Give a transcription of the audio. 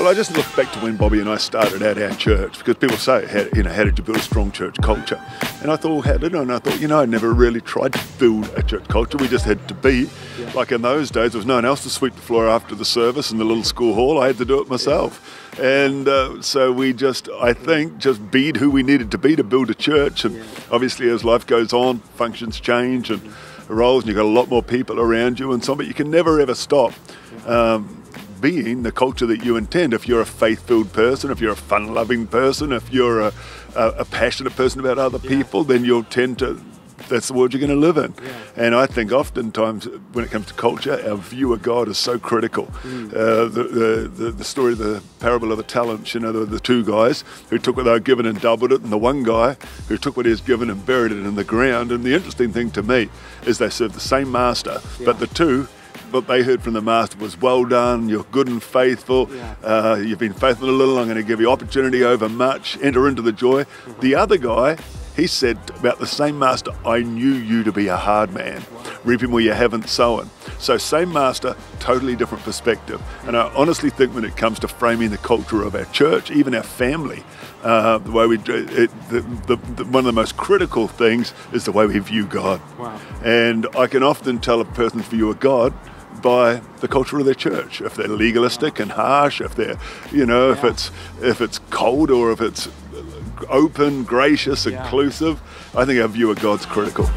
Well, I just look back to when Bobbie and I started at our church because people say, how, you know, how did you build a strong church culture? And I thought, well, how did I? And I thought, you know, I never really tried to build a church culture. We just had to be. Yeah. Like in those days, there was no one else to sweep the floor after the service in the little school hall. I had to do it myself. Yeah. And uh, so we just, I think, just be who we needed to be to build a church. And yeah. obviously, as life goes on, functions change and roles, and you've got a lot more people around you and so on, but you can never ever stop. Um, being the culture that you intend. If you're a faith filled person, if you're a fun loving person, if you're a, a, a, passionate person about other people, then you'll tend to. That's the world you're going to live in. Yeah. And I think oftentimes when it comes to culture, our view of God is so critical. Mm. Uh, the, the, the, story, of the parable of the talents, you know, the, the two guys who took what they were given and doubled it, and the one guy who took what he was given and buried it in the ground. And the interesting thing to me is they serve the same master, yeah. but the two what they heard from the master was, "Well done, you're good and faithful. Yeah. Uh, you've been faithful a little. I'm going to give you opportunity over much. Enter into the joy." Mm-hmm. The other guy, he said about the same master, "I knew you to be a hard man, reaping where you haven't sown." So same master, totally different perspective. And I honestly think when it comes to framing the culture of our church, even our family, uh, the way we it, the, the, the, one of the most critical things is the way we view God. Wow. And I can often tell a person's view of God by the culture of their church. If they're legalistic and harsh, if they're, you know, yeah. if it's if it's cold or if it's open, gracious, yeah. inclusive, I think our view of God's critical.